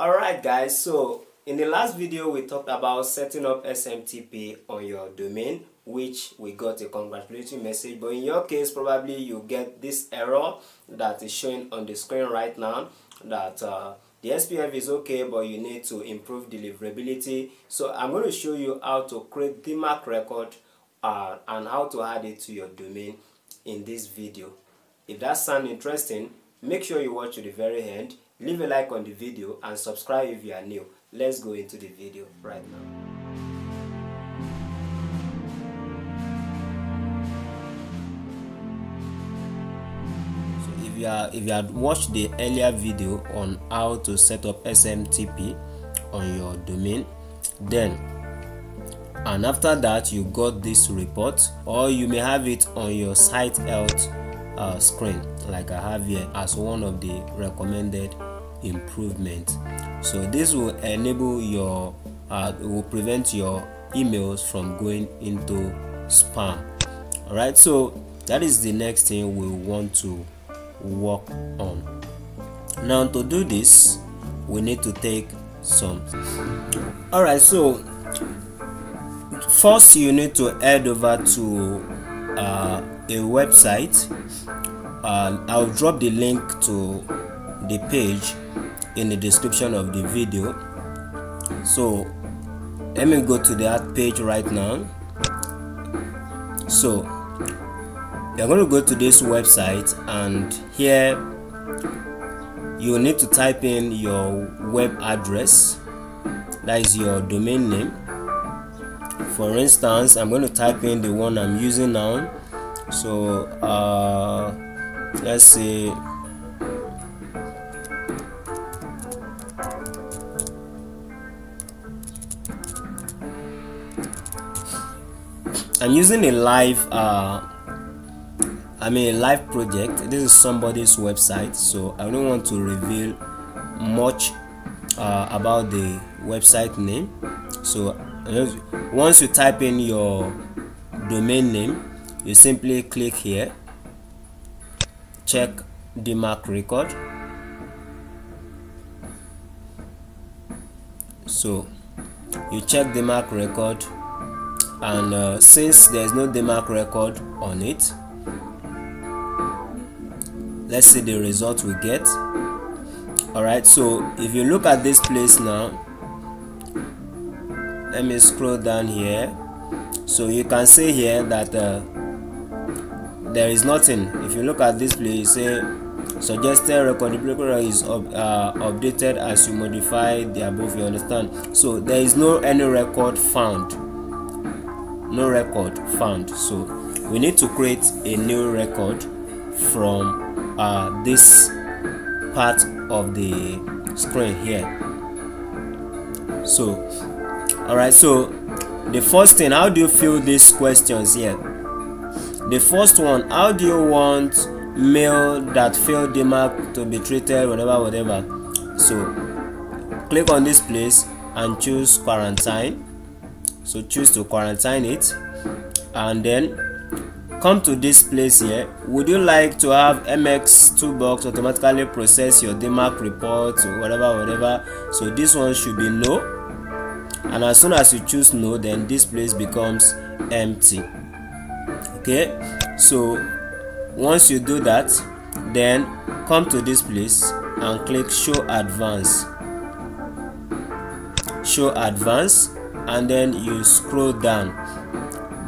Alright guys, so in the last video we talked about setting up SMTP on your domain which we got a congratulatory message. But in your case probably you get this error that is showing on the screen right now that uh, the SPF is okay but you need to improve deliverability. So I'm going to show you how to create DMARC record uh, and how to add it to your domain in this video. If that sounds interesting make sure you watch to the very end leave a like on the video and subscribe if you are new. Let's go into the video right now. So if you are if you had watched the earlier video on how to set up smtp on your domain then and after that you got this report or you may have it on your site health uh, screen like I have here as one of the recommended improvement. So this will enable your uh, will prevent your emails from going into spam. All right so that is the next thing we want to work on. Now to do this we need to take some all right so first you need to head over to uh, a website. Uh, I'll drop the link to the page in the description of the video. So let me go to that page right now. So you're going to go to this website and here you need to type in your web address. That is your domain name. For instance i'm going to type in the one i'm using now. So uh, let's say I'm using a live uh, I mean a live project. This is somebody's website so I don't want to reveal much uh, about the website name. So once you type in your domain name you simply click here check DMARC record. So you check DMARC record and uh, since there's no DMARC record on it let's see the result we get. Alright so if you look at this place now let me scroll down here. So you can see here that uh, there is nothing. If you look at this place say suggested record is up, uh, updated as you modify the above you understand? So there is no any record found no record found. So we need to create a new record from uh, this part of the screen here. So all right so the first thing how do you fill these questions here? The first one how do you want mail that failed DMARC to be treated whatever whatever? So click on this place and choose quarantine so choose to quarantine it. And then come to this place here. Would you like to have mx toolbox automatically process your DMARC report or whatever whatever? So this one should be no. And as soon as you choose no then this place becomes empty. Okay? So once you do that then come to this place and click show advance. Show advance and then you scroll down.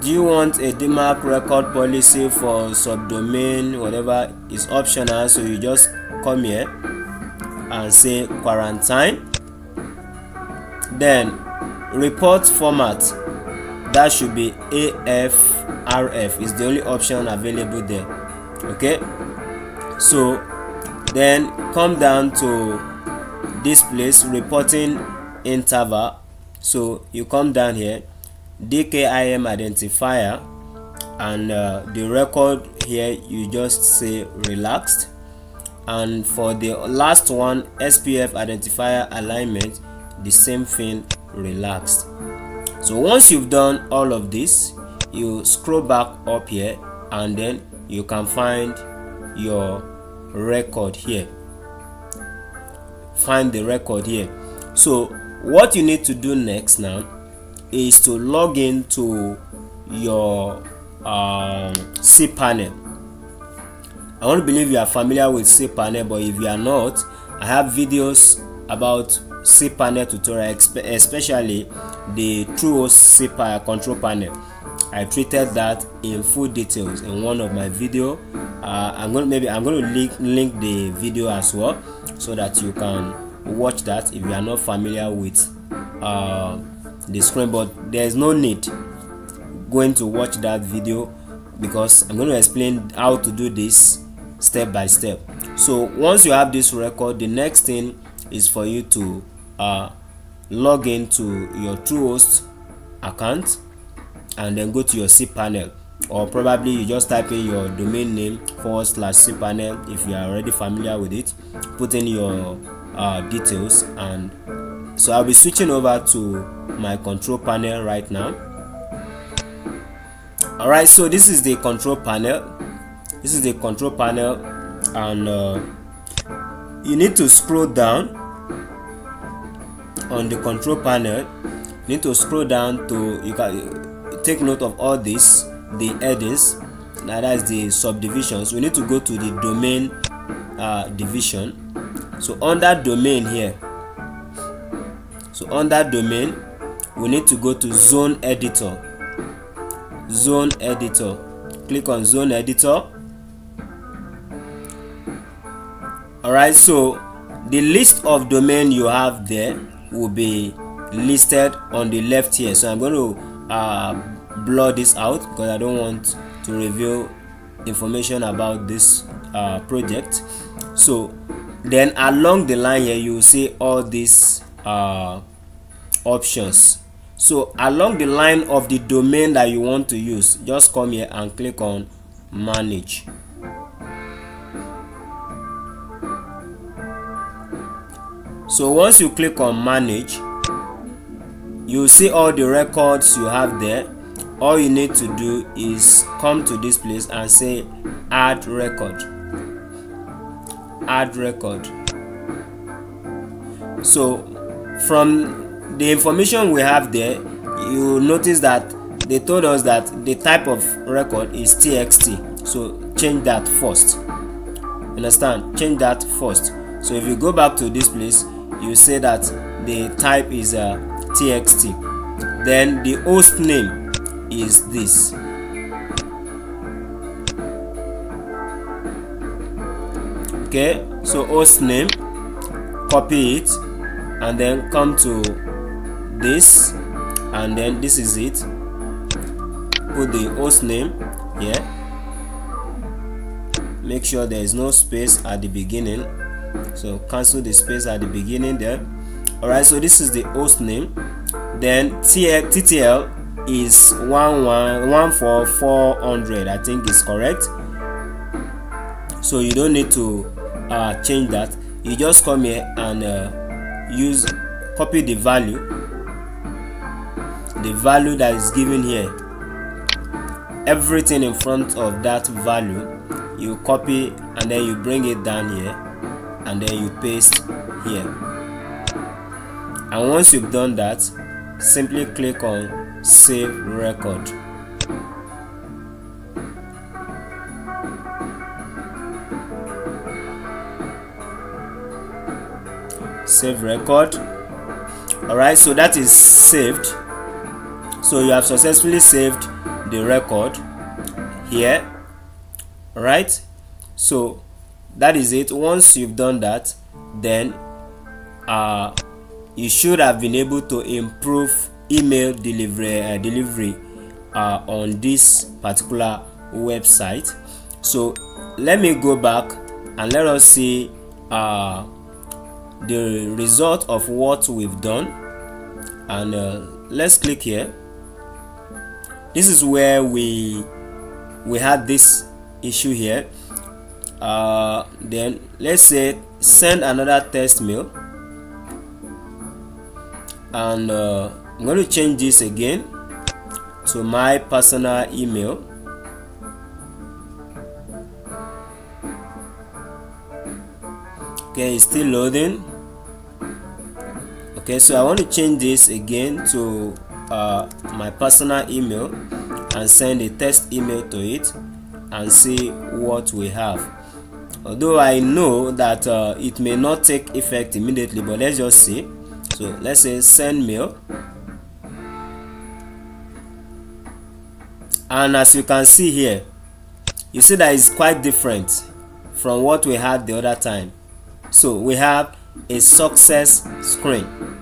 Do you want a DMARC record policy for subdomain whatever is optional? So you just come here and say quarantine. Then report format. That should be AFRF is the only option available there. Okay? So then come down to this place reporting interval so you come down here DKIM identifier and uh, the record here you just say relaxed. And for the last one SPF identifier alignment the same thing relaxed. So once you've done all of this you scroll back up here and then you can find your record here. Find the record here. So what you need to do next now is to log into your um, cPanel I to believe you are familiar with cPanel but if you are not I have videos about cPanel tutorial especially the Truehost cPanel control panel. I treated that in full details in one of my video. Uh, I'm going to maybe I'm going to link, link the video as well so that you can watch that if you are not familiar with uh, the screen but there is no need going to watch that video because I'm going to explain how to do this step by step. So once you have this record the next thing is for you to uh, log into your Truehost account and then go to your cPanel or probably you just type in your domain name forward slash cPanel if you are already familiar with it. Put in your uh, details. And so I'll be switching over to my control panel right now. Alright so this is the control panel. This is the control panel. And uh, you need to scroll down on the control panel. You need to scroll down to you can take note of all this the headings. That is the subdivisions. We need to go to the domain uh, division so under domain here. So under domain we need to go to zone editor. Zone editor. Click on zone editor. Alright so the list of domain you have there will be listed on the left here. So i'm going to uh, blur this out because i don't want to reveal information about this uh, project. So then along the line here you will see all these uh, options. So along the line of the domain that you want to use just come here and click on manage. So once you click on manage you see all the records you have there. All you need to do is come to this place and say add record add record. So from the information we have there you notice that they told us that the type of record is txt so change that first. Understand? Change that first. So if you go back to this place you say that the type is uh, a txt then the host name is this okay so host name copy it and then come to this and then this is it. Put the host name here. Make sure there is no space at the beginning. So cancel the space at the beginning there. Alright so this is the host name. Then ttl is 14400 i think is correct. So you don't need to uh, change that. You just come here and uh, use copy the value the value that is given here. Everything in front of that value you copy and then you bring it down here and then you paste here. And once you've done that simply click on save record save record. Alright so that is saved. So you have successfully saved the record here. Right so that is it. Once you've done that then uh, you should have been able to improve email delivery uh, delivery uh, on this particular website. So let me go back and let us see uh, the result of what we've done. And uh, let's click here. This is where we we had this issue here. Uh, then let's say send another test mail. And uh, I'm going to change this again to my personal email. Okay it's still loading okay so i want to change this again to uh, my personal email and send a test email to it and see what we have. Although i know that uh, it may not take effect immediately but let's just see. So let's say send mail. And as you can see here you see that it's quite different from what we had the other time. So we have a success screen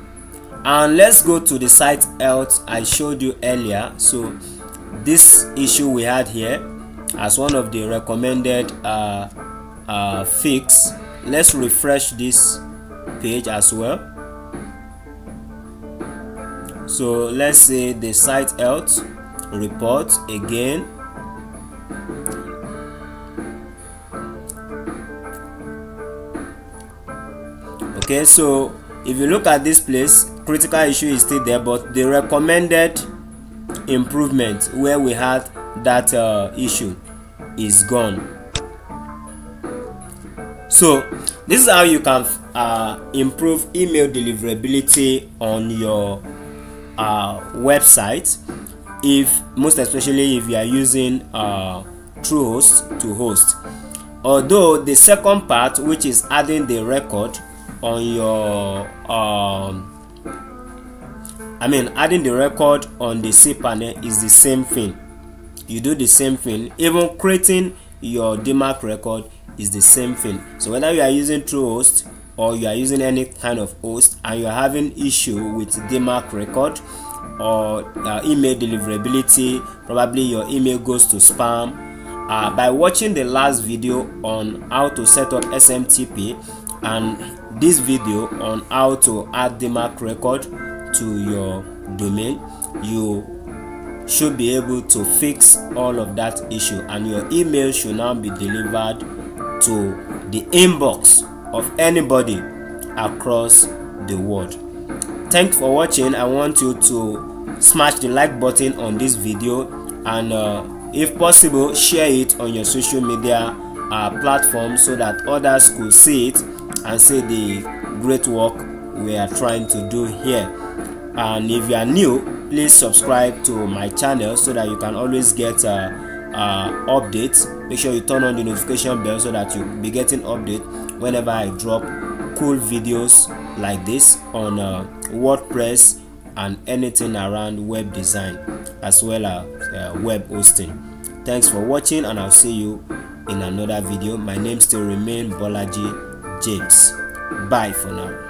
and let's go to the site health i showed you earlier. So this issue we had here as one of the recommended uh, uh, fix. Let's refresh this page as well. So let's say the site health report again. Okay so if you look at this place critical issue is still there but the recommended improvement where we had that uh, issue is gone. So this is how you can uh, improve email deliverability on your uh, website if most especially if you are using uh, Truehost to host. Although the second part which is adding the record on your um, I mean adding the record on the cPanel is the same thing. You do the same thing. Even creating your DMARC record is the same thing. So whether you are using Truehost or you are using any kind of host and you are having issue with DMARC record or uh, email deliverability probably your email goes to spam uh, by watching the last video on how to set up SMTP and this video on how to add DMARC record to your domain you should be able to fix all of that issue. And your email should now be delivered to the inbox of anybody across the world. Thanks for watching. I want you to smash the like button on this video and uh, if possible share it on your social media uh, platform so that others could see it and see the great work we are trying to do here and if you are new please subscribe to my channel so that you can always get uh, uh, updates. Make sure you turn on the notification bell so that you'll be getting update whenever i drop cool videos like this on uh, wordpress and anything around web design as well as uh, web hosting. Thanks for watching and i'll see you in another video. My name still remain bolaji james. Bye for now